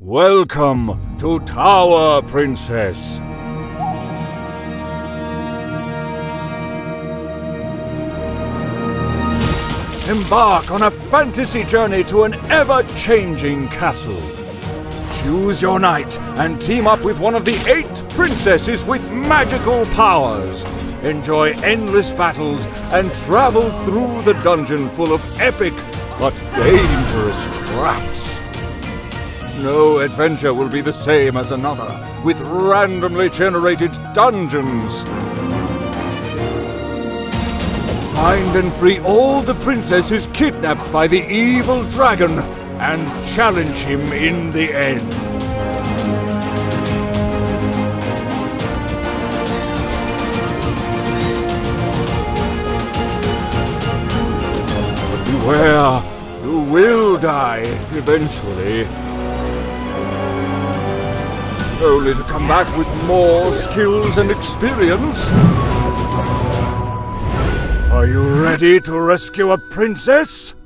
Welcome to Tower Princess. Embark on a fantasy journey to an ever-changing castle. Choose your knight and team up with one of the eight princesses with magical powers. Enjoy endless battles and travel through the dungeon full of epic but dangerous traps. No adventure will be the same as another, with randomly generated dungeons. Find and free all the princesses kidnapped by the evil dragon and challenge him in the end. Beware, you will die eventually. Only to come back with more skills and experience. Are you ready to rescue a princess?